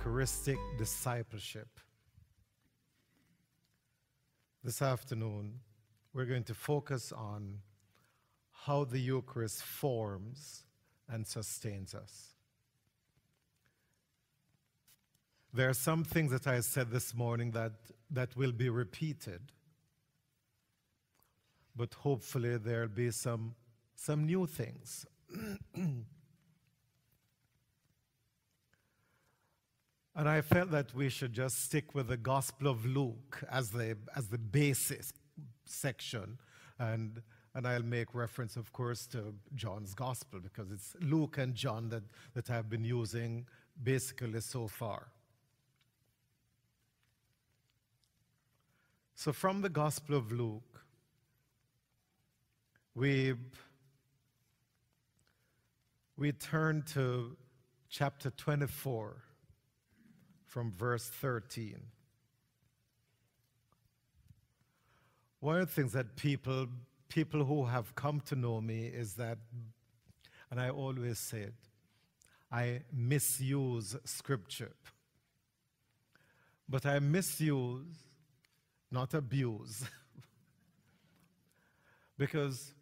Eucharistic discipleship. This afternoon, we're going to focus on how the Eucharist forms and sustains us. There are some things that I said this morning that, that will be repeated, but hopefully there'll be some, some new things. And I felt that we should just stick with the Gospel of Luke as the, as the basis section. And, and I'll make reference, of course, to John's Gospel because it's Luke and John that, that I've been using basically so far. So, from the Gospel of Luke, we, we turn to chapter 24 from verse 13. One of the things that people, people who have come to know me is that, and I always say it, I misuse scripture. But I misuse, not abuse. because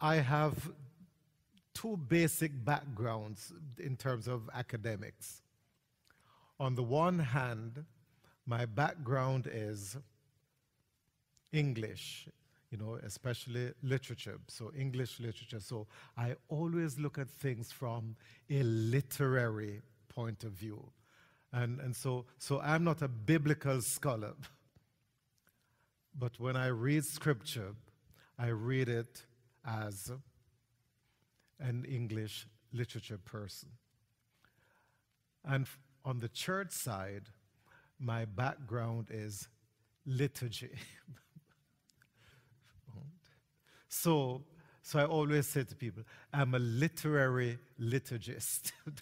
I have two basic backgrounds in terms of academics. On the one hand, my background is English, you know, especially literature, so English literature. So I always look at things from a literary point of view. And, and so, so I'm not a biblical scholar, but when I read scripture, I read it as an English literature person. And on the church side, my background is liturgy. so, so I always say to people, I'm a literary liturgist.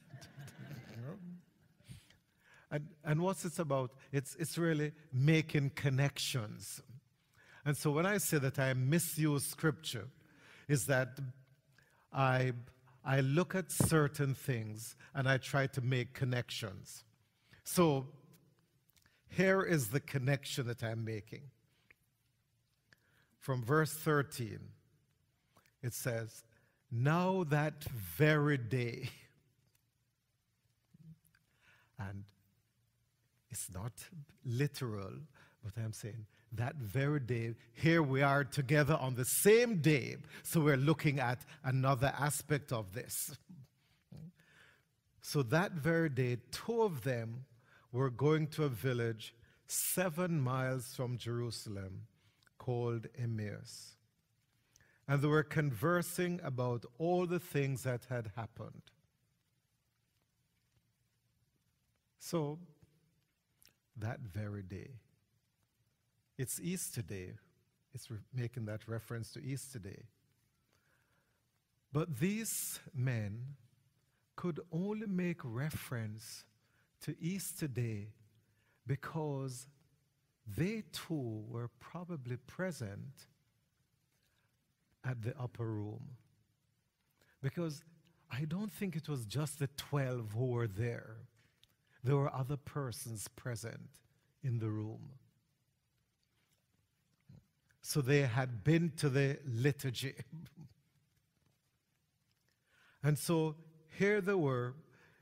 and, and what's it about? It's, it's really making connections. And so when I say that I misuse scripture, is that I, I look at certain things and I try to make connections. So here is the connection that I'm making. From verse 13, it says, Now that very day, and it's not literal, but I'm saying that very day, here we are together on the same day. So we're looking at another aspect of this. So that very day, two of them were going to a village seven miles from Jerusalem called Emmaus. And they were conversing about all the things that had happened. So, that very day, it's Easter Day. It's making that reference to Easter Day. But these men could only make reference to Easter Day because they too were probably present at the upper room. Because I don't think it was just the 12 who were there, there were other persons present in the room. So they had been to the liturgy. and so here they were,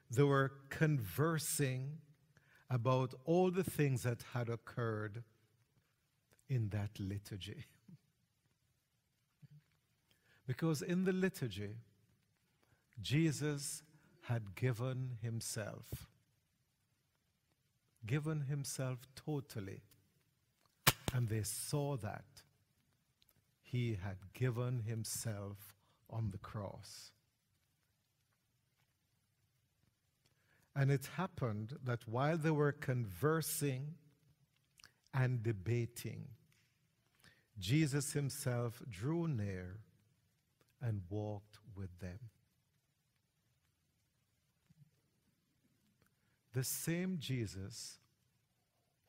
they were conversing about all the things that had occurred in that liturgy. because in the liturgy, Jesus had given himself, given himself totally. And they saw that he had given himself on the cross. And it happened that while they were conversing and debating, Jesus himself drew near and walked with them. The same Jesus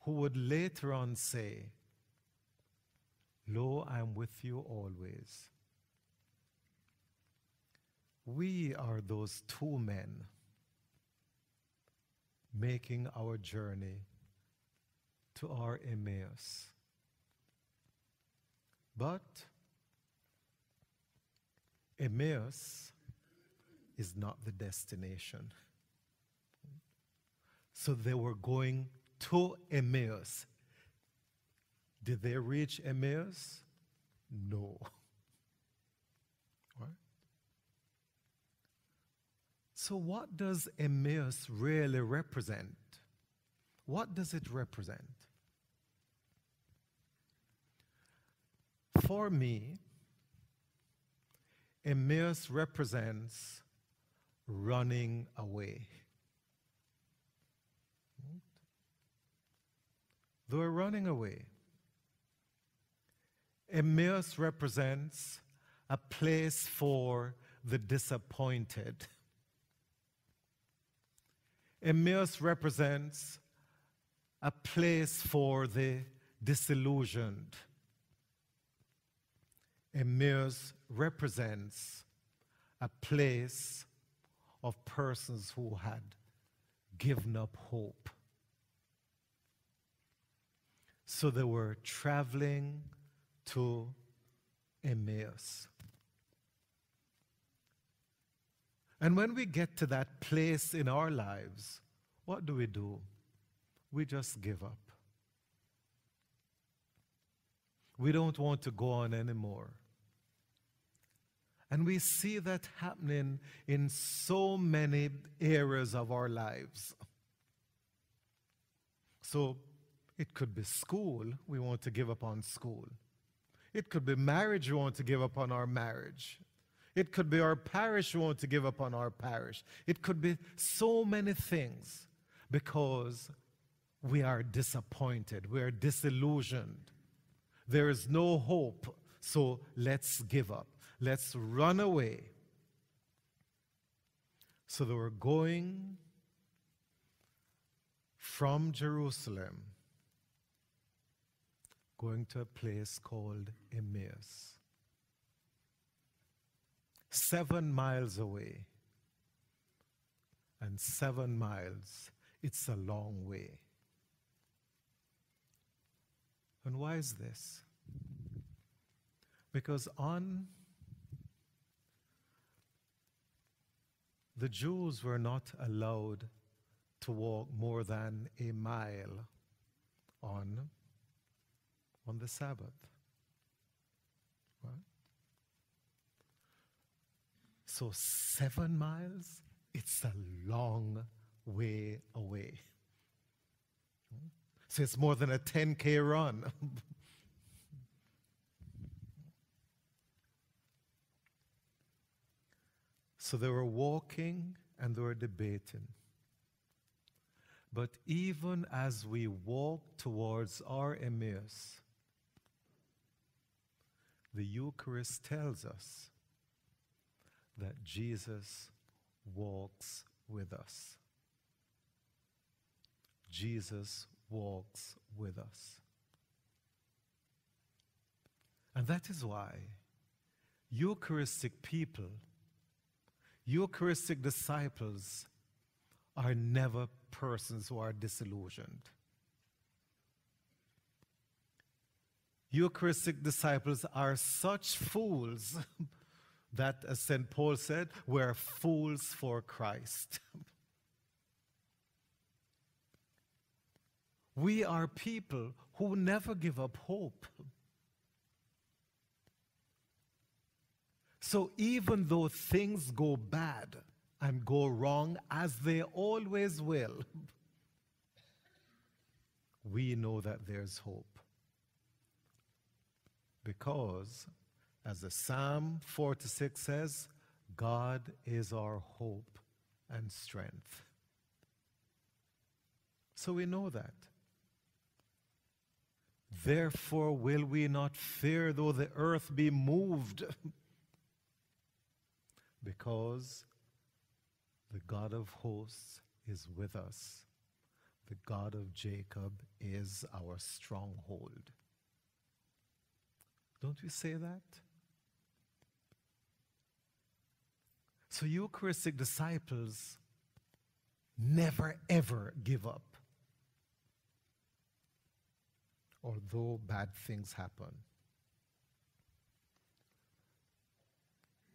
who would later on say, Lo, I am with you always. We are those two men making our journey to our Emmaus. But Emmaus is not the destination. So they were going to Emmaus. Did they reach Emmaus? No. So, what does Emmaus really represent? What does it represent? For me, Emmaus represents running away. Hmm? They were running away. Emmaus represents a place for the disappointed. Emmaus represents a place for the disillusioned. Emmaus represents a place of persons who had given up hope. So they were traveling to Emmaus. And when we get to that place in our lives, what do we do? We just give up. We don't want to go on anymore. And we see that happening in so many areas of our lives. So it could be school, we want to give up on school. It could be marriage, we want to give up on our marriage. It could be our parish, we want to give up on our parish. It could be so many things because we are disappointed, we are disillusioned. There is no hope, so let's give up. Let's run away. So they were going from Jerusalem, going to a place called Emmaus. Seven miles away. And seven miles, it's a long way. And why is this? Because on the Jews were not allowed to walk more than a mile on, on the Sabbath. So, seven miles, it's a long way away. So, it's more than a 10K run. So they were walking and they were debating. But even as we walk towards our Emmaus, the Eucharist tells us that Jesus walks with us. Jesus walks with us. And that is why Eucharistic people Eucharistic disciples are never persons who are disillusioned. Eucharistic disciples are such fools that, as St. Paul said, we're fools for Christ. we are people who never give up hope. So even though things go bad and go wrong, as they always will, we know that there's hope. Because, as the Psalm 46 says, God is our hope and strength. So we know that. Therefore, will we not fear though the earth be moved? because the God of hosts is with us. The God of Jacob is our stronghold. Don't we say that? So, Eucharistic disciples never ever give up. Although bad things happen.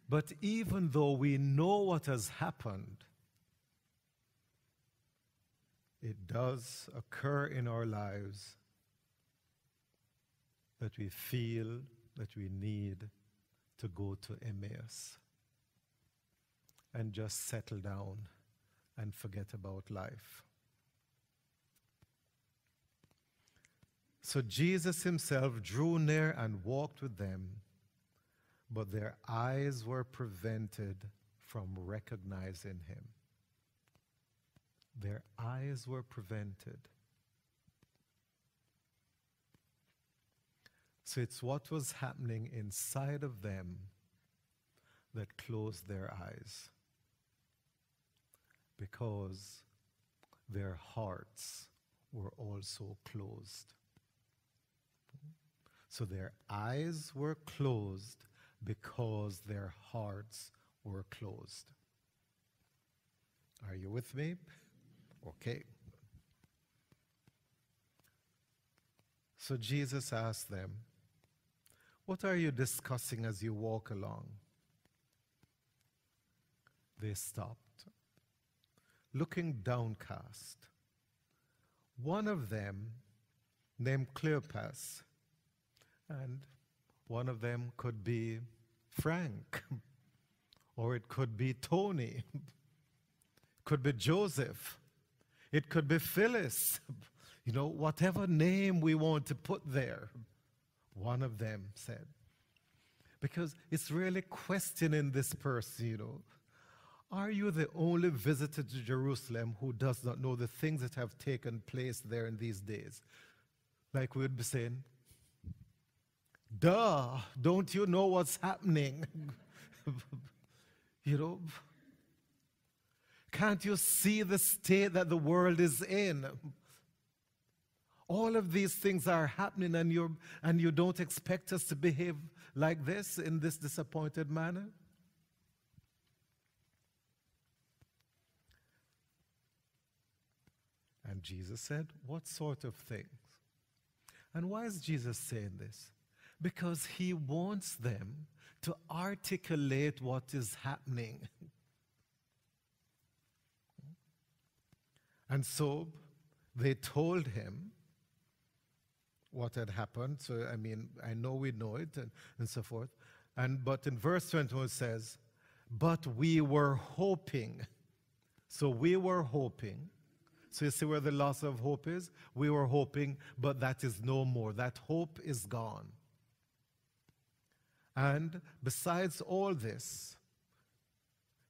But even though we know what has happened, it does occur in our lives that we feel that we need to go to Emmaus and just settle down and forget about life. So Jesus himself drew near and walked with them, but their eyes were prevented from recognizing him. Their eyes were prevented. So it's what was happening inside of them that closed their eyes because their hearts were also closed. So their eyes were closed because their hearts were closed. Are you with me? Okay. So Jesus asked them, What are you discussing as you walk along? They stopped, looking downcast. One of them, named Cleopas, and one of them could be Frank, or it could be Tony, could be Joseph, it could be Phyllis, you know, whatever name we want to put there. One of them said. Because it's really questioning this person, you know. Are you the only visitor to Jerusalem who does not know the things that have taken place there in these days? Like we would be saying, duh, don't you know what's happening? you know, can't you see the state that the world is in? All of these things are happening, and, you and you don't expect us to behave like this in this disappointed manner? And Jesus said, What sort of things? And why is Jesus saying this? Because he wants them to articulate what is happening. And so they told him what had happened. So, I mean, I know we know it and, and so forth. And, but in verse 21 it says, But we were hoping. So we were hoping. So you see where the loss of hope is? We were hoping, but that is no more. That hope is gone. And besides all this,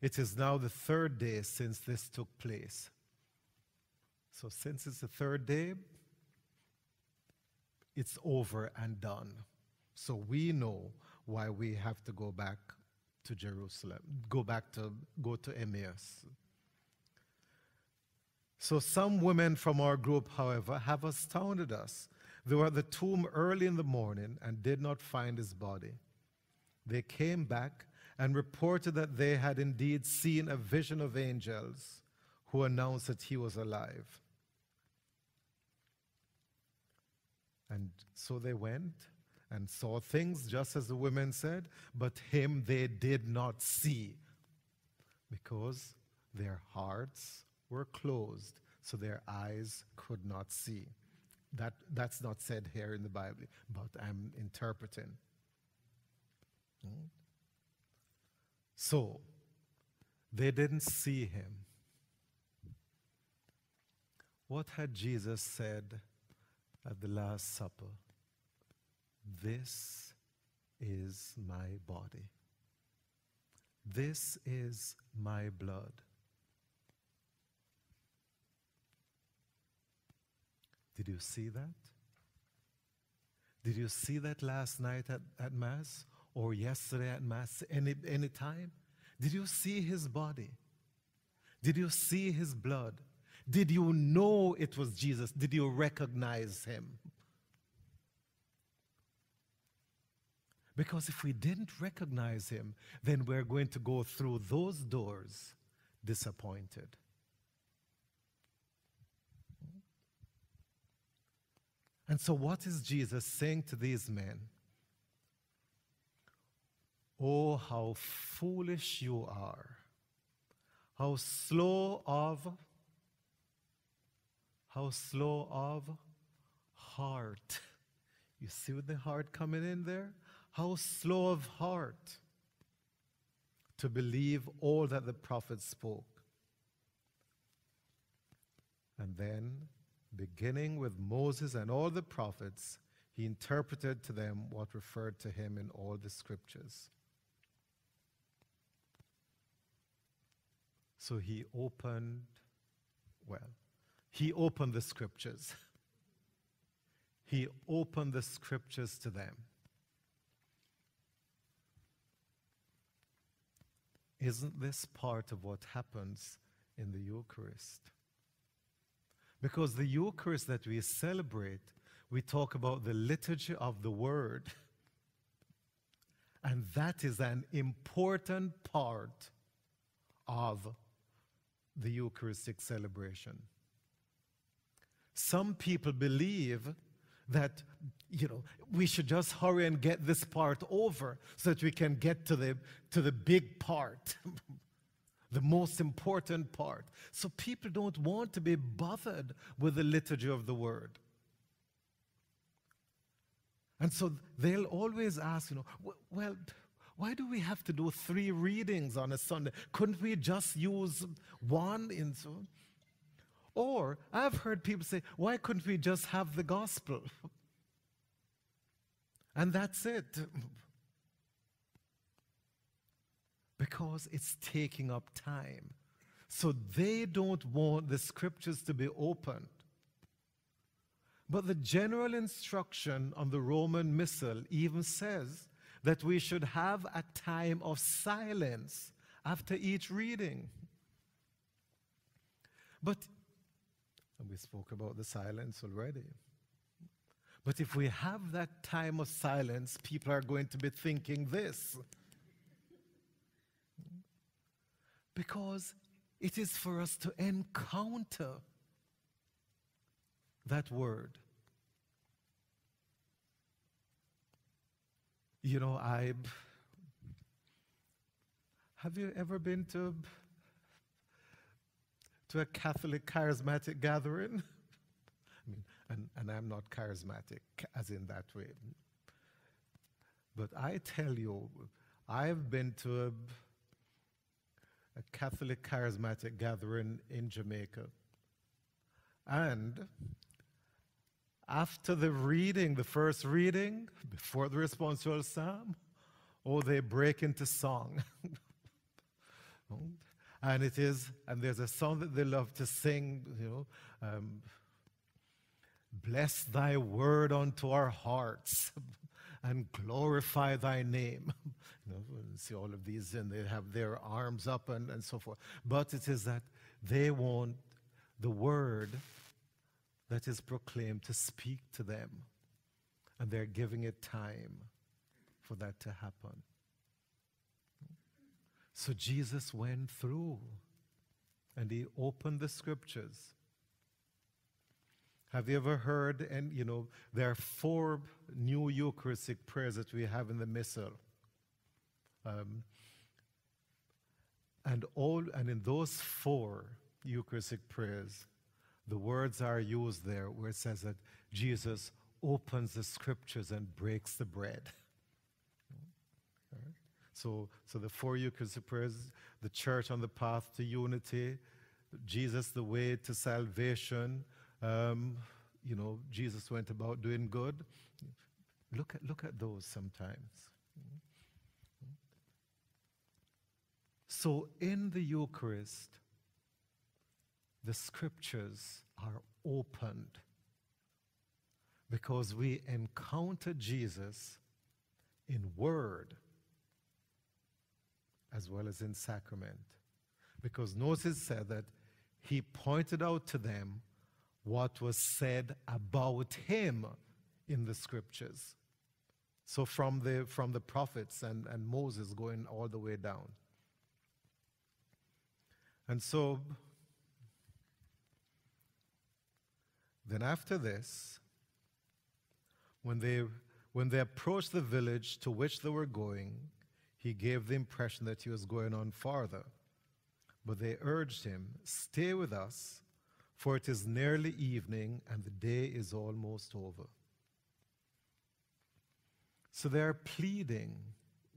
it is now the third day since this took place. So, since it's the third day, it's over and done. So, we know why we have to go back to Jerusalem, go back to, go to Emmaus. So, some women from our group, however, have astounded us. They were at the tomb early in the morning and did not find his body. They came back and reported that they had indeed seen a vision of angels who announced that he was alive. And so they went and saw things just as the women said, but him they did not see because their hearts were closed, so their eyes could not see. That, that's not said here in the Bible, but I'm interpreting. Hmm? So, they didn't see him. What had Jesus said at the Last Supper, This is my body. This is my blood. Did you see that? Did you see that last night at, at Mass or yesterday at Mass, any, any time? Did you see his body? Did you see his blood? Did you know it was Jesus? Did you recognize him? Because if we didn't recognize him, then we're going to go through those doors disappointed. And so, what is Jesus saying to these men? Oh, how foolish you are. How slow of, how slow of heart. You see with the heart coming in there? How slow of heart to believe all that the prophet spoke. And then, beginning with Moses and all the prophets, he interpreted to them what referred to him in all the scriptures. So he opened, well, he opened the scriptures. He opened the scriptures to them. Isn't this part of what happens in the Eucharist? Because the Eucharist that we celebrate, we talk about the liturgy of the Word. And that is an important part of the Eucharistic celebration. Some people believe that you know we should just hurry and get this part over so that we can get to the to the big part the most important part so people don't want to be bothered with the liturgy of the word and so they'll always ask you know well why do we have to do three readings on a Sunday? Couldn't we just use one in so? Or I've heard people say, why couldn't we just have the gospel? And that's it. Because it's taking up time. So they don't want the scriptures to be opened. But the general instruction on the Roman Missal even says that we should have a time of silence after each reading. But, we spoke about the silence already. But if we have that time of silence, people are going to be thinking this. Because it is for us to encounter that word. You know, I. Have you ever been to, to a Catholic charismatic gathering? I mean, and, and I'm not charismatic as in that way. But I tell you, I've been to a, a Catholic charismatic gathering in Jamaica. And after the reading, the first reading, before the responsorial psalm, oh, they break into song. Oh, and it is, and there's a song that they love to sing, you know, um, bless thy word unto our hearts and glorify thy name. you know, see all of these, and they have their arms up and, and so forth. But it is that they want the word that is proclaimed to speak to them. And they're giving it time for that to happen. So Jesus went through and he opened the scriptures. Have you ever heard, and you know, there are four new Eucharistic prayers that we have in the Missal. Um, and all and in those four Eucharistic prayers, the words are used there where it says that Jesus opens the scriptures and breaks the bread. So, so the four Eucharistic prayers, the church on the path to unity, Jesus the way to salvation, um, you know, Jesus went about doing good. Look at, look at those sometimes. So in the Eucharist, the scriptures are opened because we encounter Jesus in word as well as in sacrament. Because Moses said that he pointed out to them what was said about him in the scriptures. So from the, from the prophets and, and Moses going all the way down. And so, then after this, when they, when they approached the village to which they were going, he gave the impression that he was going on farther. But they urged him, Stay with us, for it is nearly evening and the day is almost over. So they're pleading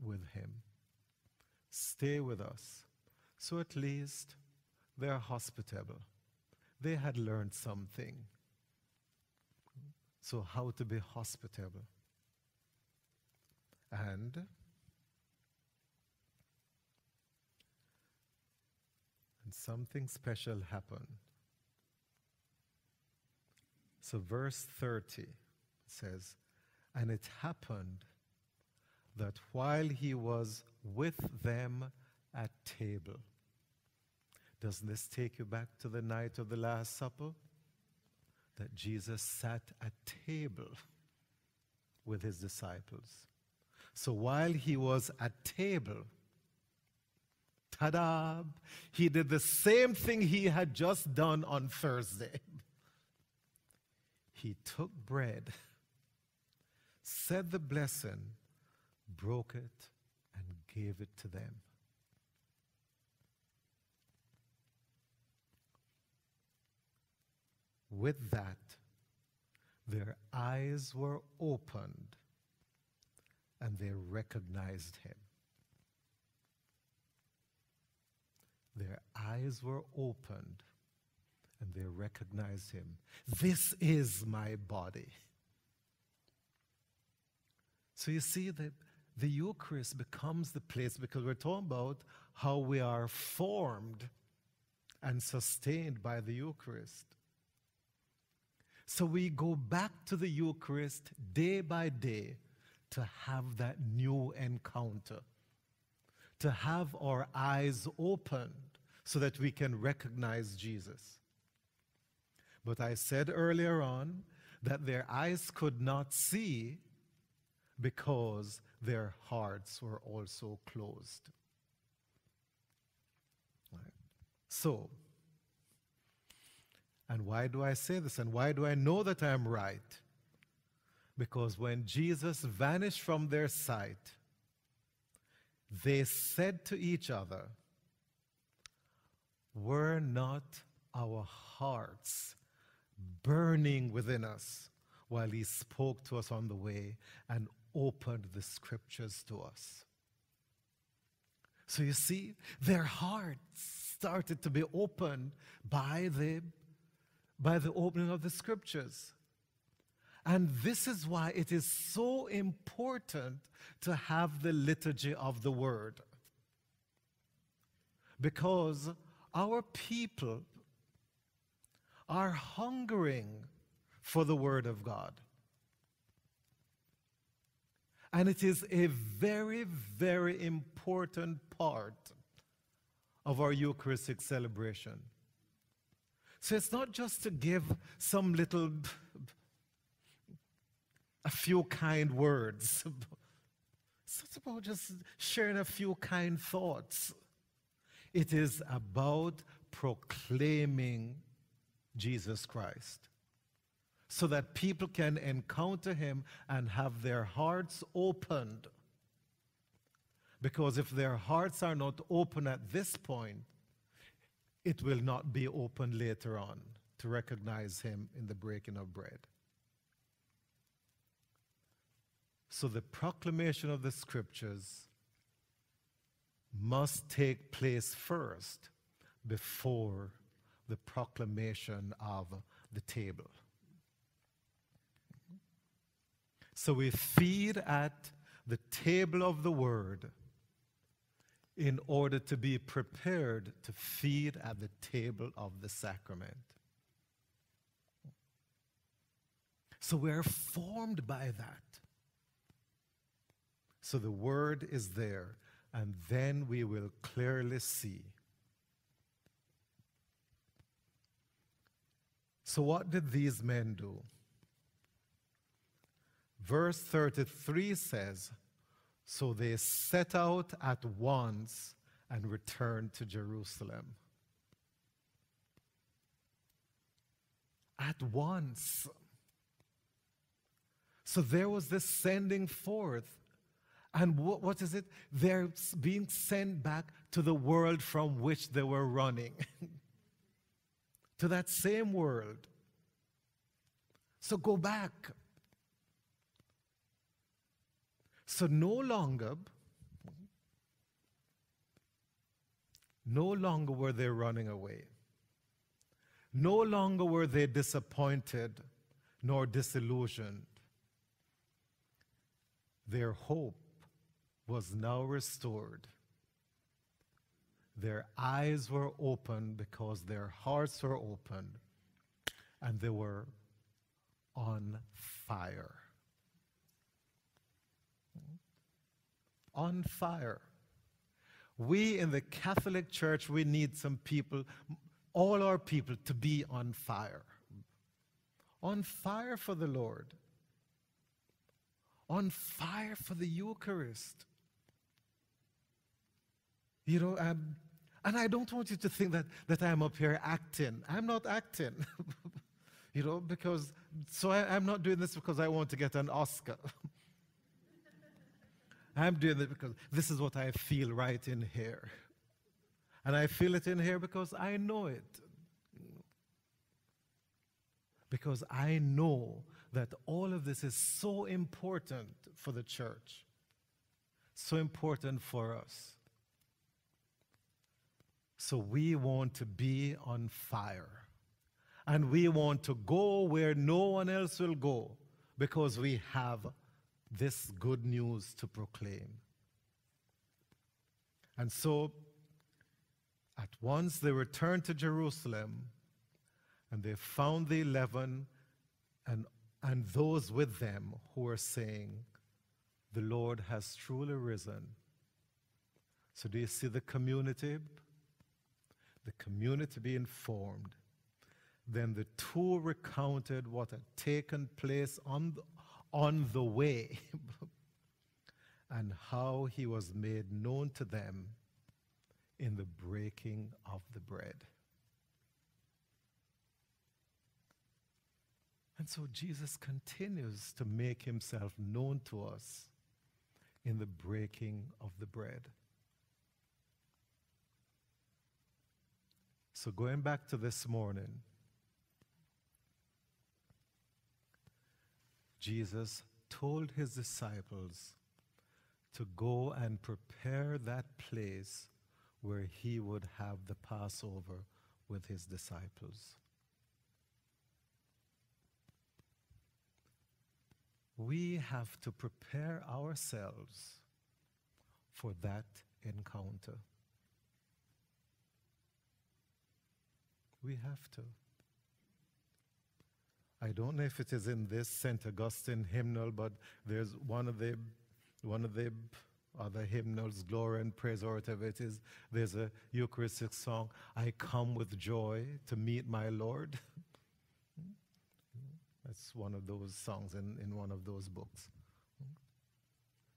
with him, Stay with us. So at least they're hospitable. They had learned something. So, how to be hospitable. And and something special happened. So, verse 30 says, And it happened that while he was with them at table, doesn't this take you back to the night of the Last Supper? That Jesus sat at table with his disciples. So while he was at table, ta-da, he did the same thing he had just done on Thursday. He took bread, said the blessing, broke it, and gave it to them. With that, their eyes were opened and they recognized him. Their eyes were opened and they recognized him. This is my body. So you see that the Eucharist becomes the place because we're talking about how we are formed and sustained by the Eucharist. So we go back to the Eucharist day by day to have that new encounter, to have our eyes opened so that we can recognize Jesus. But I said earlier on that their eyes could not see because their hearts were also closed. Right. So, and why do I say this? And why do I know that I'm right? Because when Jesus vanished from their sight, they said to each other, Were not our hearts burning within us while he spoke to us on the way and opened the scriptures to us? So you see, their hearts started to be opened by the by the opening of the scriptures. And this is why it is so important to have the liturgy of the word. Because our people are hungering for the word of God. And it is a very, very important part of our Eucharistic celebration. So it's not just to give some little, a few kind words. It's not about just sharing a few kind thoughts. It is about proclaiming Jesus Christ so that people can encounter him and have their hearts opened. Because if their hearts are not open at this point, it will not be open later on to recognize him in the breaking of bread. So the proclamation of the scriptures must take place first before the proclamation of the table. So we feed at the table of the word in order to be prepared to feed at the table of the sacrament. So we're formed by that. So the word is there, and then we will clearly see. So, what did these men do? Verse 33 says, So they set out at once and returned to Jerusalem. At once. So there was this sending forth. And what, what is it? They're being sent back to the world from which they were running, to that same world. So go back. So no longer, no longer were they running away. No longer were they disappointed nor disillusioned. Their hope was now restored. Their eyes were open because their hearts were open and they were on fire. On fire. We in the Catholic Church, we need some people, all our people, to be on fire. On fire for the Lord. On fire for the Eucharist. You know, um, and I don't want you to think that, that I'm up here acting. I'm not acting. you know, because, so I, I'm not doing this because I want to get an Oscar. I'm doing it because this is what I feel right in here. And I feel it in here because I know it. Because I know that all of this is so important for the church, so important for us. So we want to be on fire. And we want to go where no one else will go because we have this good news to proclaim. And so, at once they returned to Jerusalem and they found the eleven and, and those with them who were saying, The Lord has truly risen. So, do you see the community? The community be informed. Then the two recounted what had taken place on the, on the way and how he was made known to them in the breaking of the bread. And so Jesus continues to make himself known to us in the breaking of the bread. So, going back to this morning, Jesus told his disciples to go and prepare that place where he would have the Passover with his disciples. We have to prepare ourselves for that encounter. We have to. I don't know if it is in this St. Augustine hymnal, but there's one of the, one of the other hymnals, Glory and Praise, or whatever it is. There's a Eucharistic song, I come with joy to meet my Lord. That's one of those songs in, in one of those books.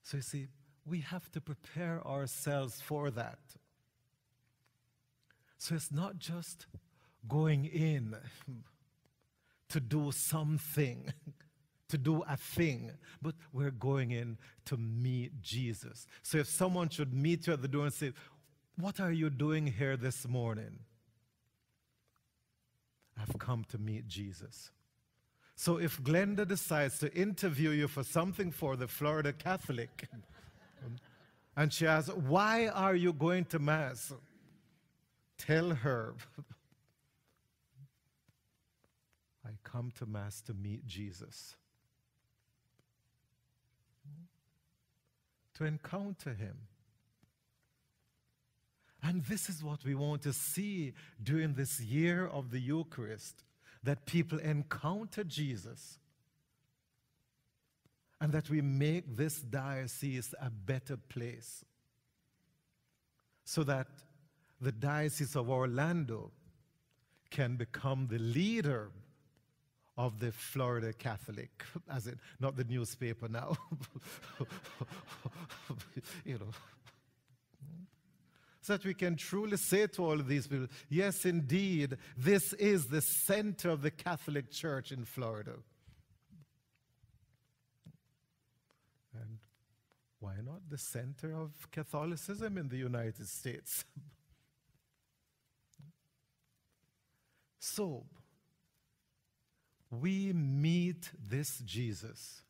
So you see, we have to prepare ourselves for that. So it's not just going in to do something, to do a thing, but we're going in to meet Jesus. So if someone should meet you at the door and say, What are you doing here this morning? I've come to meet Jesus. So if Glenda decides to interview you for something for the Florida Catholic, and she asks, Why are you going to Mass? Tell her I come to Mass to meet Jesus, to encounter Him. And this is what we want to see during this year of the Eucharist that people encounter Jesus and that we make this diocese a better place so that the Diocese of Orlando can become the leader of the Florida Catholic, as in not the newspaper now. you know. So that we can truly say to all these people, yes, indeed, this is the center of the Catholic Church in Florida. And why not the center of Catholicism in the United States? so, we meet this Jesus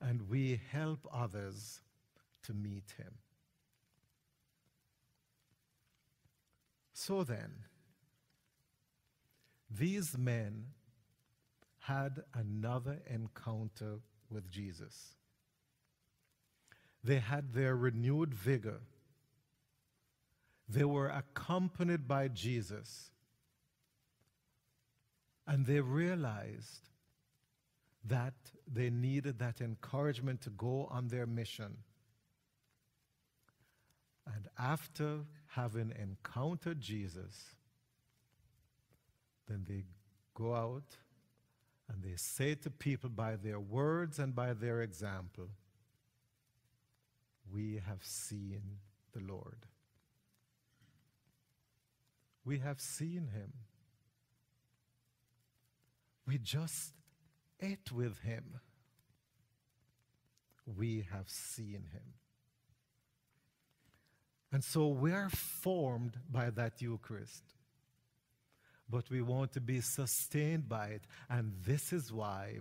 and we help others to meet him. So then, these men had another encounter with Jesus. They had their renewed vigor. They were accompanied by Jesus and they realized that they needed that encouragement to go on their mission. And after having encountered Jesus, then they go out and they say to people by their words and by their example, We have seen the Lord. We have seen him. We just ate with him. We have seen him. And so we're formed by that Eucharist. But we want to be sustained by it. And this is why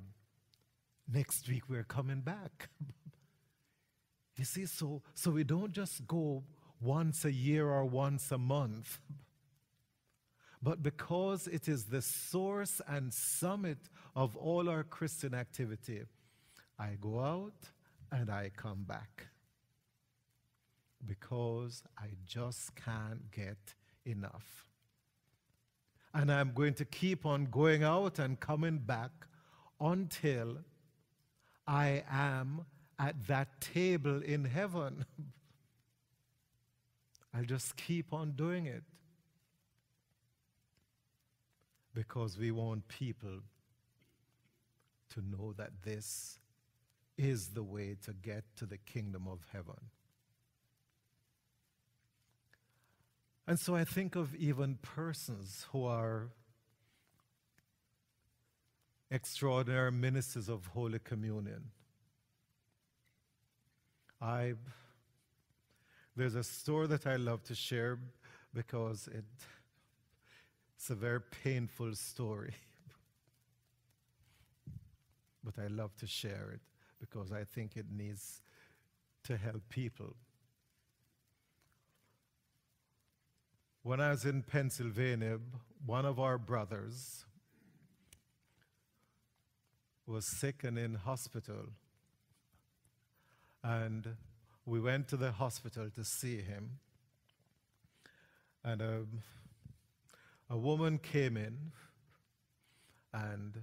next week we're coming back. you see, so, so we don't just go once a year or once a month. but because it is the source and summit of all our Christian activity, I go out and I come back. Because I just can't get enough. And I'm going to keep on going out and coming back until I am at that table in heaven. I'll just keep on doing it because we want people to know that this is the way to get to the kingdom of heaven. And so I think of even persons who are extraordinary ministers of Holy Communion. I, there's a story that I love to share because it it's a very painful story. but I love to share it because I think it needs to help people. When I was in Pennsylvania, one of our brothers was sick and in hospital. And we went to the hospital to see him. And um, a woman came in and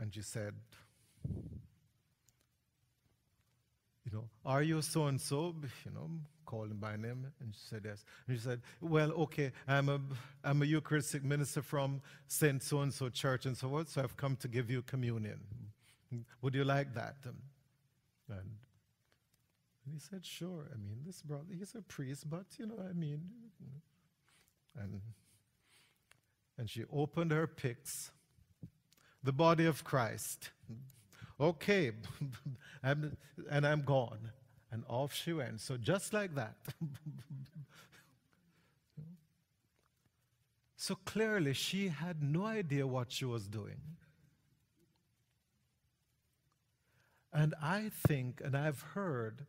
and she said, you know, are you so and so? You know, calling by name, and she said yes. And she said, well, okay, I'm a I'm a Eucharistic minister from Saint so and so church and so on, so I've come to give you communion. Would you like that? And, and he said, sure. I mean, this brother, he's a priest, but you know, I mean. And, and she opened her pyx, the body of Christ. Okay, I'm, and I'm gone. And off she went. So just like that. so clearly, she had no idea what she was doing. And I think, and I've heard,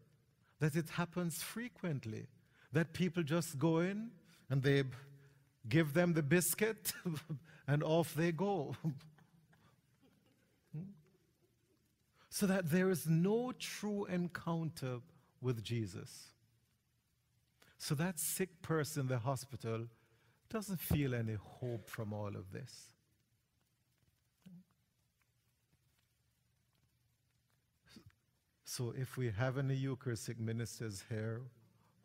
that it happens frequently that people just go in and they give them the biscuit, and off they go. so that there is no true encounter with Jesus. So that sick person in the hospital doesn't feel any hope from all of this. So if we have any Eucharistic ministers here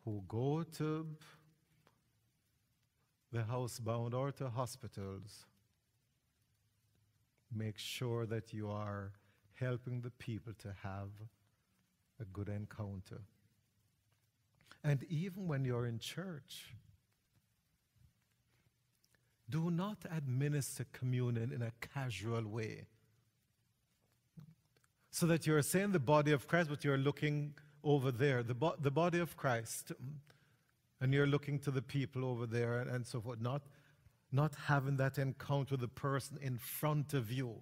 who go to the housebound or to hospitals make sure that you are helping the people to have a good encounter. And even when you're in church, do not administer communion in a casual way. So that you're saying the body of Christ, but you're looking over there, the, bo- the body of Christ, and you're looking to the people over there and, and so forth, not, not having that encounter with the person in front of you.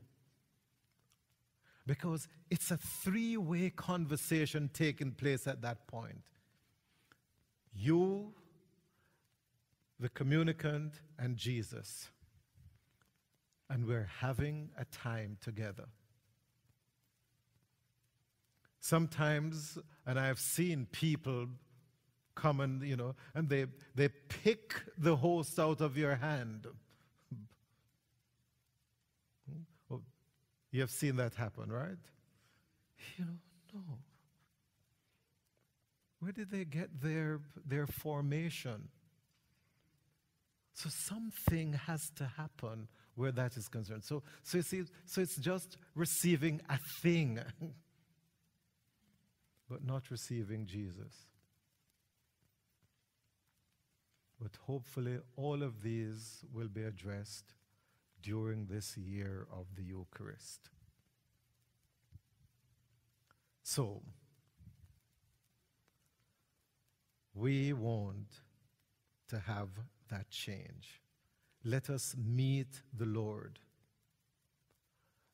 Because it's a three way conversation taking place at that point. You, the communicant, and Jesus. And we're having a time together. Sometimes, and I've seen people come and, you know, and they, they pick the host out of your hand. You have seen that happen, right? You know, no. Where did they get their, their formation? So something has to happen where that is concerned. So, so you see, so it's just receiving a thing. but not receiving Jesus. But hopefully, all of these will be addressed during this year of the Eucharist. So, we want to have that change. Let us meet the Lord.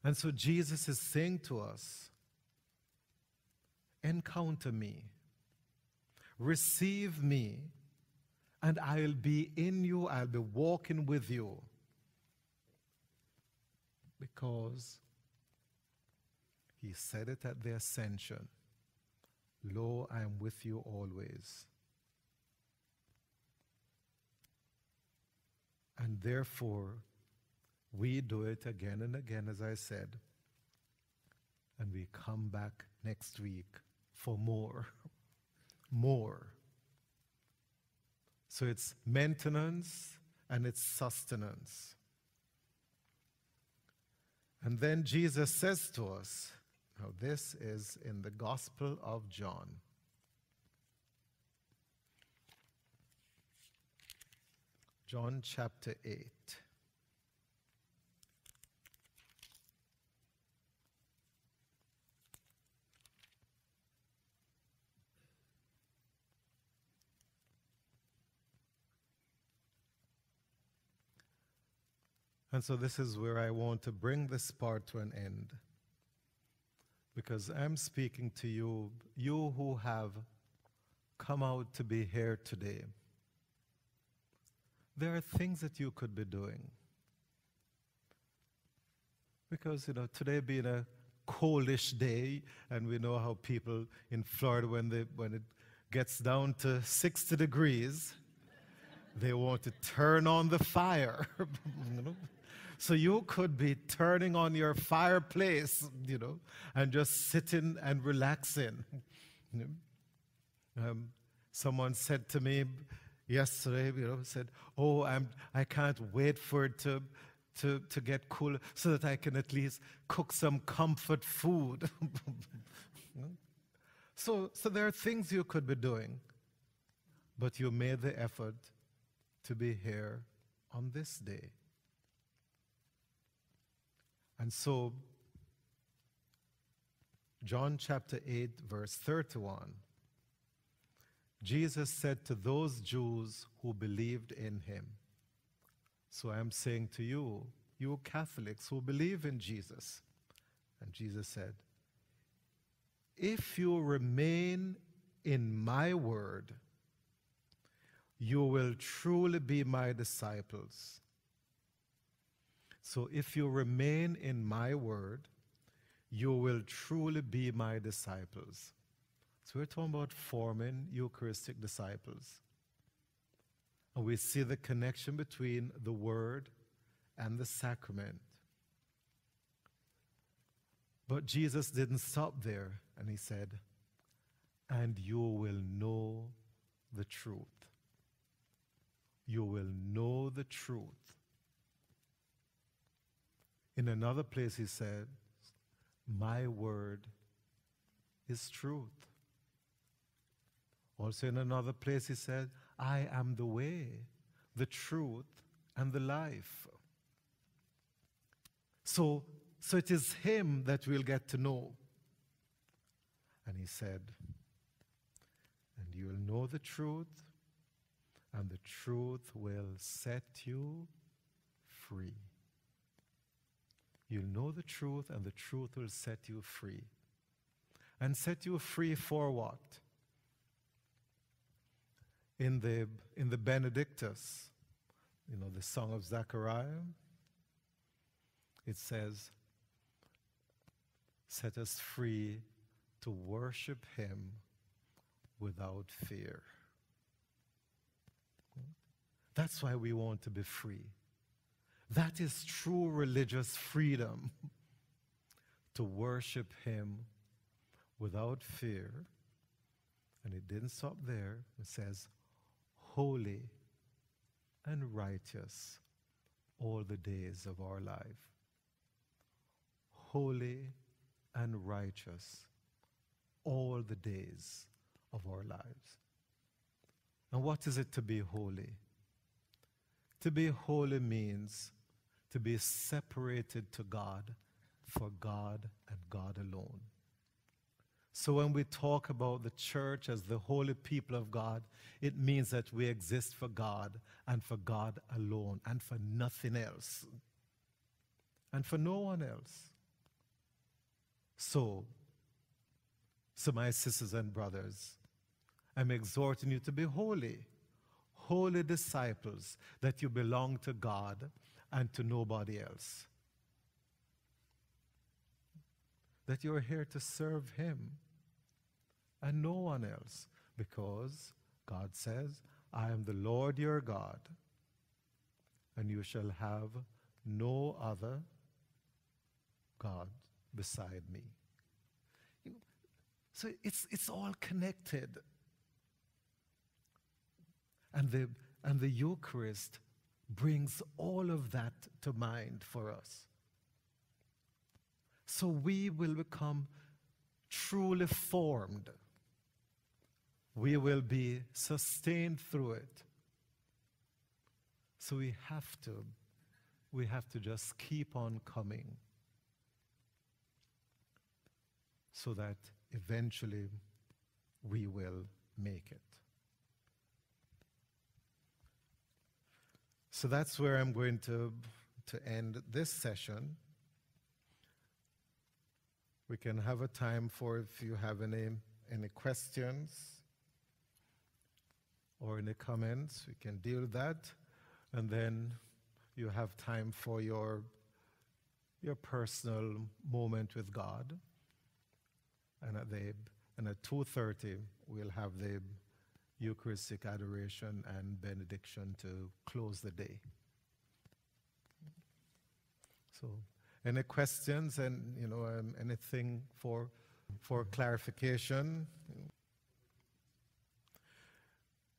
And so, Jesus is saying to us, encounter me, receive me, and I'll be in you, I'll be walking with you. Because he said it at the ascension Lo, I am with you always. And therefore, we do it again and again, as I said, and we come back next week for more. more. So it's maintenance and it's sustenance. And then Jesus says to us, now this is in the Gospel of John. John chapter 8. And so this is where I want to bring this part to an end. Because I'm speaking to you, you who have come out to be here today. There are things that you could be doing. Because, you know, today being a coldish day, and we know how people in Florida, when, they, when it gets down to 60 degrees, they want to turn on the fire. you know? So you could be turning on your fireplace, you know, and just sitting and relaxing. Um, someone said to me yesterday, you know, said, "Oh, I'm, I can't wait for it to." To, to get cooler so that I can at least cook some comfort food. so, so there are things you could be doing, but you made the effort to be here on this day. And so, John chapter 8, verse 31, Jesus said to those Jews who believed in him, So I'm saying to you, you Catholics who believe in Jesus, and Jesus said, If you remain in my word, you will truly be my disciples so if you remain in my word, you will truly be my disciples. So we're talking about forming Eucharistic disciples. And we see the connection between the word and the sacrament. But Jesus didn't stop there, and he said, And you will know the truth. You will know the truth In another place, he said, My word is truth. Also, in another place, he said, I am the way, the truth, and the life. So, so it is him that we'll get to know. And he said, And you'll know the truth, and the truth will set you free. You'll know the truth, and the truth will set you free. And set you free for what? In the, in the Benedictus, you know, the Song of Zechariah, it says, Set us free to worship Him without fear. That's why we want to be free. That is true religious freedom to worship Him without fear. And it didn't stop there. It says, holy and righteous all the days of our life. Holy and righteous all the days of our lives. And what is it to be holy? To be holy means to be separated to God for God and God alone. So when we talk about the church as the holy people of God, it means that we exist for God and for God alone and for nothing else and for no one else. So, so my sisters and brothers, I'm exhorting you to be holy, holy disciples, that you belong to God and to nobody else. That you're here to serve Him and no one else, because God says, I am the Lord your God, and you shall have no other God beside me. So it's, it's all connected. And the, and the Eucharist brings all of that to mind for us. So we will become truly formed. We will be sustained through it. So we have to, we have to just keep on coming so that eventually we will make it. So that's where I'm going to, to end this session. We can have a time for if you have any, any questions or any comments, we can deal with that. And then you have time for your, your personal moment with God. And at, the, and at 2.30, we'll have the Eucharistic adoration and benediction to close the day. So, any questions and you know um, anything for for clarification?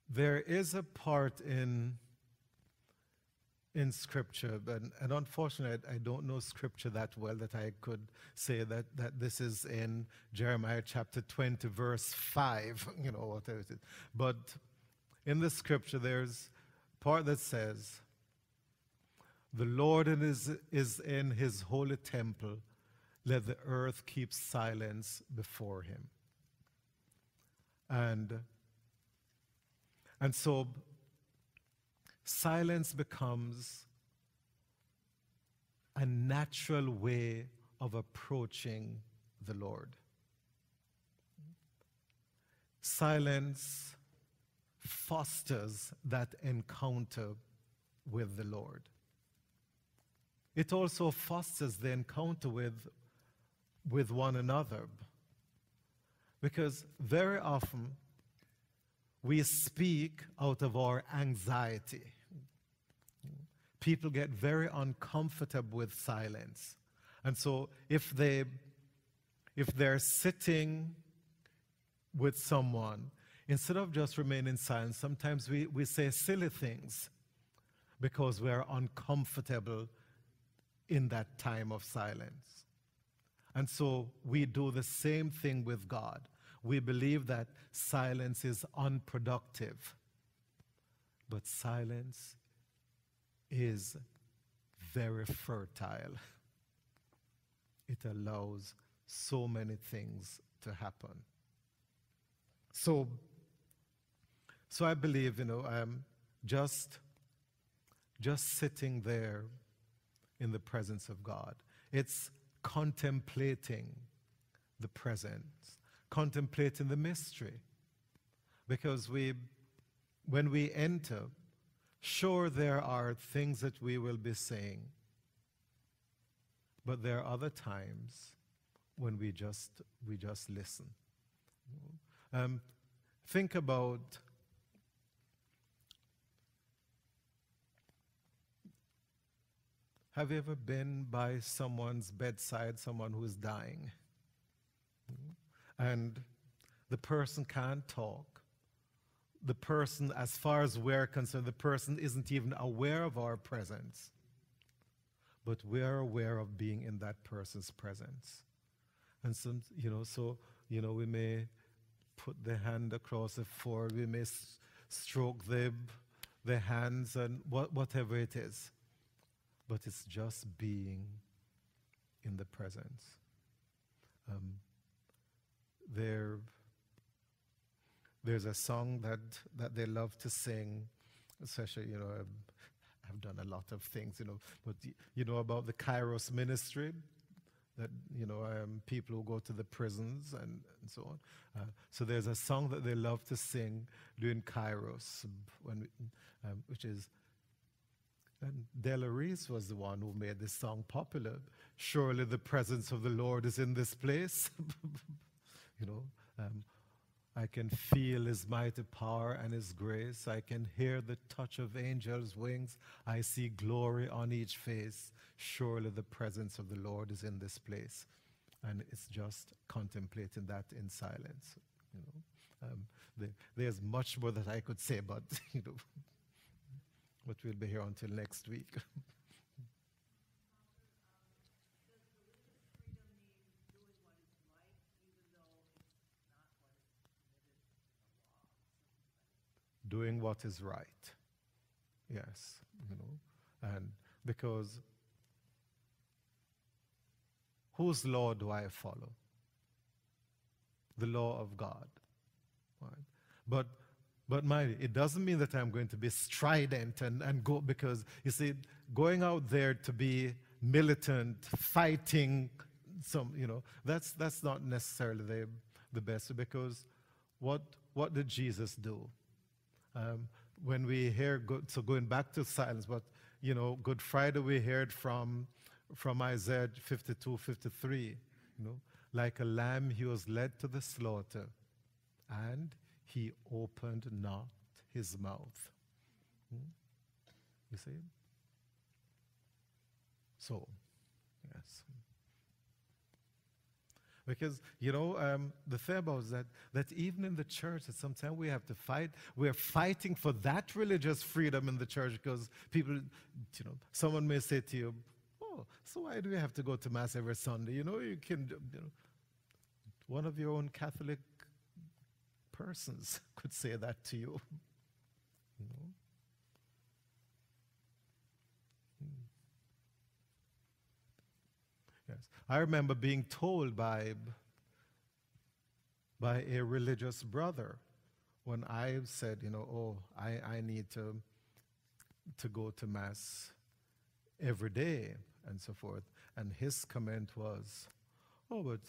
There is a part in in scripture, but, and unfortunately, I, don't know scripture that well that I could say that, that this is in Jeremiah chapter 20, verse 5, you know, whatever it is. But in the scripture, there's part that says, The Lord is, is in his holy temple, let the earth keep silence before him. And, and so silence becomes a natural way of approaching the Lord. Silence fosters that encounter with the Lord. It also fosters the encounter with, with one another. Because very often we speak out of our anxiety people get very uncomfortable with silence. And so if they if they're sitting with someone, instead of just remaining silent, sometimes we, we say silly things because we're uncomfortable in that time of silence. And so we do the same thing with God. We believe that silence is unproductive, but silence is very fertile. It allows so many things to happen. So, so I believe, you know, um, just, just sitting there in the presence of God. It's contemplating the presence, contemplating the mystery. Because we, when we enter, sure, there are things that we will be saying, but there are other times when we just, we just listen. Um, think about Have you ever been by someone's bedside, someone who's dying? And the person can't talk. The person, as far as we're concerned, the person isn't even aware of our presence. But we're aware of being in that person's presence. And some, you know, so, you know, we may put the hand across the forehead, we may stroke the, the hands and what, whatever it is but it's just being in the presence. Um, there, there's a song that, that they love to sing, especially, you know, I've, done a lot of things, you know, but you know about the Kairos ministry, that, you know, um, people who go to the prisons and, and so on. Uh, so there's a song that they love to sing during Kairos, when we, um, which is, and Della Reese was the one who made this song popular. Surely the presence of the Lord is in this place. you know, um, I can feel his mighty power and his grace. I can hear the touch of angels' wings. I see glory on each face. Surely the presence of the Lord is in this place. And it's just contemplating that in silence. You know, um, there, there's much more that I could say, but you know, but we'll be here until next week. doing what is right. Yes, you know, and because whose law do I follow? The law of God. Right? But but mind it doesn't mean that I'm going to be strident and, and go, because you see, going out there to be militant, fighting some, you know, that's, that's not necessarily the, the best because what, what did Jesus do? Um, when we hear, so going back to silence, but, you know, Good Friday we heard from, from Isaiah 52, 53, you know, like a lamb he was led to the slaughter and he opened not his mouth. Hmm? You see? So, yes. Because, you know, um, the thing about that, that even in the church, that sometimes we have to fight. We're fighting for that religious freedom in the church because people, you know, someone may say to you, oh, so why do we have to go to Mass every Sunday? You know, you can, you know, one of your own Catholic persons could say that to you know? Hmm. Yes. I remember being told by, by a religious brother when I said, you know, oh, I, I need to, to go to Mass every day and so forth. And his comment was, oh, but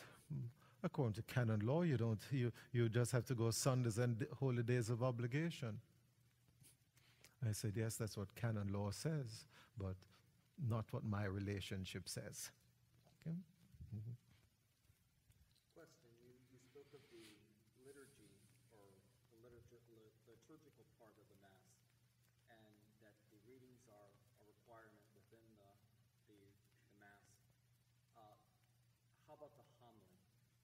According to canon law, you don't. You, you just have to go Sundays and holy days of obligation. I said, yes, that's what canon law says, but not what my relationship says. Okay? Mm-hmm. Question. You, you spoke of the liturgy or the liturgical, liturgical part of the Mass, and that the readings are a requirement within the, the, the Mass. Uh, how about the homily?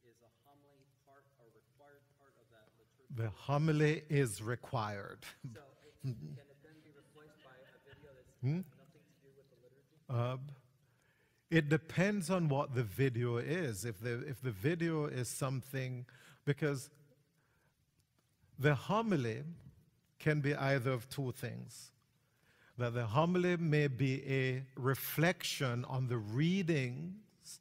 is a homily part, a required part of that liturgy? The homily is required. So can it then be replaced by a video that's hmm? nothing to do with the liturgy? Uh, It depends on what the video is. If the, if the video is something, because the homily can be either of two things. That the homily may be a reflection on the readings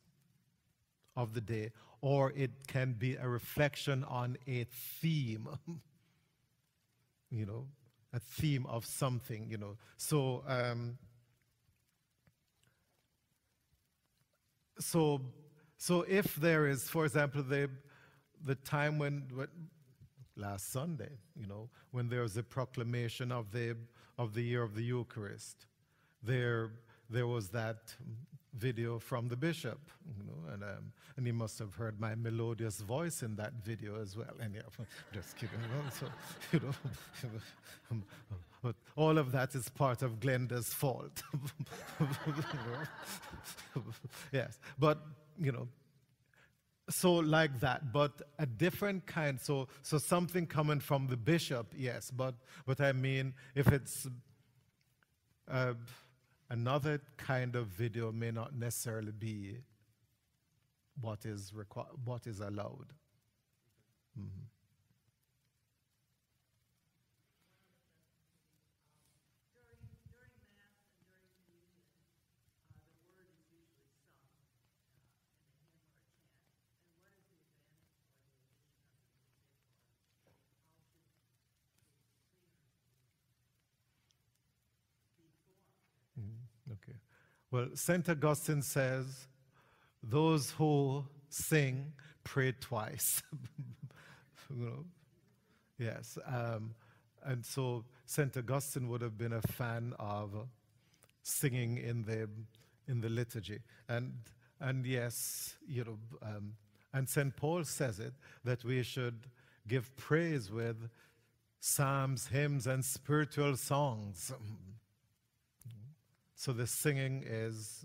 of the day, or it can be a reflection on a theme. you know, a theme of something, you know. So, um, so, so if there is, for example, the, the time when, when last Sunday, you know, when there was a proclamation of the, of the year of the Eucharist, there, there was that video from the bishop, you know, and, um, and he must have heard my melodious voice in that video as well. And yeah, just kidding. So, you know, but all of that is part of Glenda's fault. yes, but you know, so like that, but a different kind. So, so something coming from the bishop, yes, but but I mean, if it's uh, another kind of video, may not necessarily be what is required, what is allowed. Mm-hmm. Okay. Well, St. Augustine says, those who sing pray twice. you know? Yes. Um, and so St. Augustine would have been a fan of singing in the, in the liturgy. And, and yes, you know, um, and St. Paul says it, that we should give praise with psalms, hymns, and spiritual songs. So the singing is,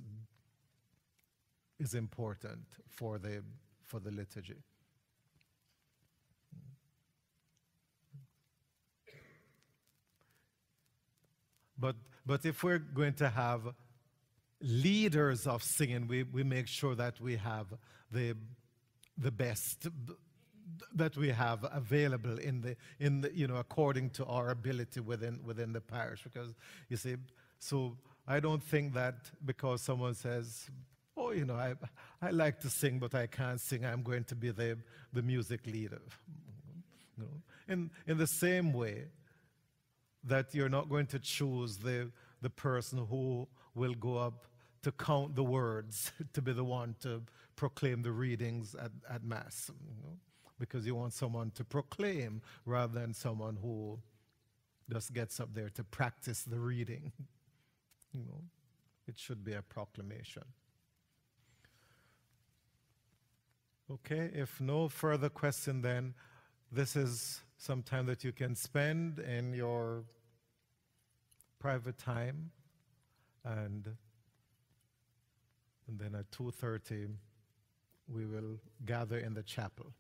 is important for the, for the liturgy. But, but if we're going to have leaders of singing, we, we make sure that we have the, the best that we have available in the, in the, you know, according to our ability within, within the parish. Because, you see, so I don't think that because someone says, oh, you know, I, I like to sing, but I can't sing, I'm going to be the, the music leader. You know? in, in the same way that you're not going to choose the, the person who will go up to count the words, to be the one to proclaim the readings at, at Mass, you know? because you want someone to proclaim rather than someone who just gets up there to practice the reading. You know, it should be a proclamation. Okay, if no further question, then this is some time that you can spend in your private time, and and then at 2:30 we will gather in the chapel.